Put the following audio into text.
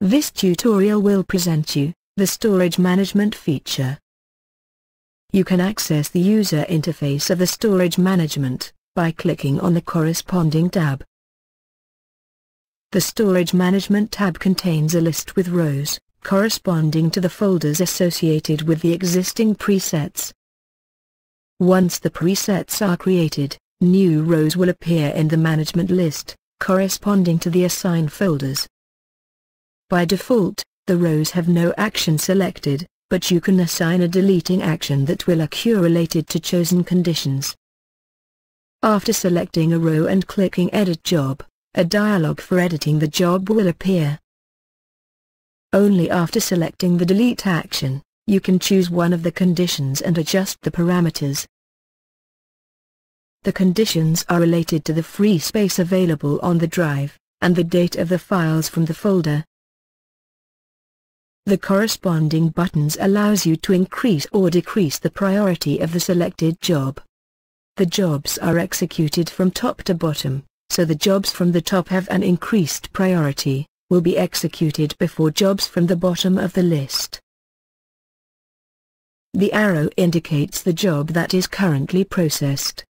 This tutorial will present you, the Storage Management feature. You can access the user interface of the Storage Management, by clicking on the corresponding tab. The Storage Management tab contains a list with rows, corresponding to the folders associated with the existing presets. Once the presets are created, new rows will appear in the management list, corresponding to the assigned folders. By default, the rows have no action selected, but you can assign a deleting action that will occur related to chosen conditions. After selecting a row and clicking Edit Job, a dialog for editing the job will appear. Only after selecting the delete action, you can choose one of the conditions and adjust the parameters. The conditions are related to the free space available on the drive, and the date of the files from the folder. The corresponding buttons allows you to increase or decrease the priority of the selected job. The jobs are executed from top to bottom, so the jobs from the top have an increased priority will be executed before jobs from the bottom of the list. The arrow indicates the job that is currently processed,